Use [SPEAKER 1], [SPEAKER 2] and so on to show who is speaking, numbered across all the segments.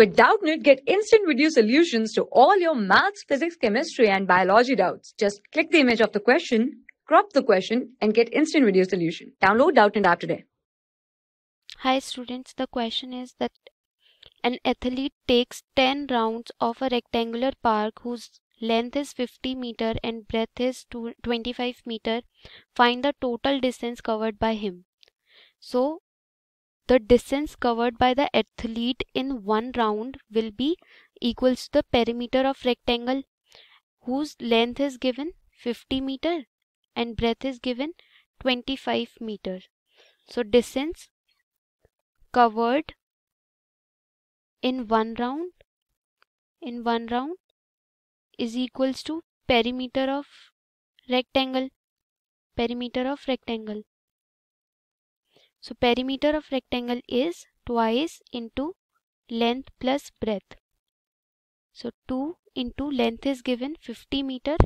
[SPEAKER 1] With Doubtnut, get instant video solutions to all your maths, physics, chemistry, and biology doubts. Just click the image of the question, crop the question, and get instant video solution. Download Doubtnut app today.
[SPEAKER 2] Hi students, the question is that an athlete takes 10 rounds of a rectangular park whose length is 50 meter and breadth is 25 meter. Find the total distance covered by him. So the distance covered by the athlete in one round will be equals to the perimeter of rectangle whose length is given 50 meter and breadth is given 25 meter. So distance covered in one round in one round is equals to perimeter of rectangle perimeter of rectangle so perimeter of rectangle is twice into length plus breadth. So 2 into length is given 50 meter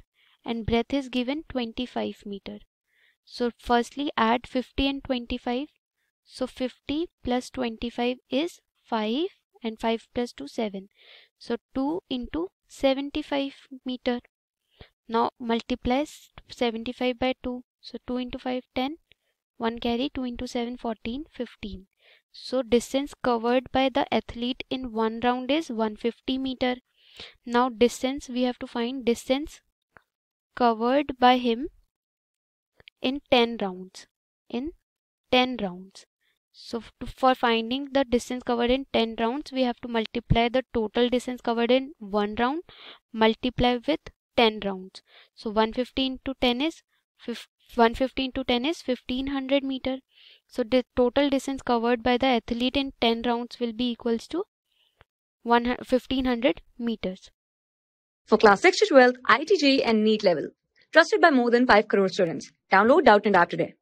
[SPEAKER 2] and breadth is given 25 meter. So firstly add 50 and 25. So 50 plus 25 is 5 and 5 plus 2 7. So 2 into 75 meter. Now multiply 75 by 2. So 2 into 5 10 1 carry 2 into 7 14 15 so distance covered by the athlete in one round is 150 meter. Now distance we have to find distance covered by him in 10 rounds in 10 rounds. So for finding the distance covered in 10 rounds we have to multiply the total distance covered in one round multiply with 10 rounds. So 150 into 10 is 115 to 10 is 1500 meter. So the total distance covered by the athlete in 10 rounds will be equals to 1500 meters.
[SPEAKER 1] For class 6 to 12, IIT JEE and NEET level. Trusted by more than 5 crore students. Download Doubtnut app today.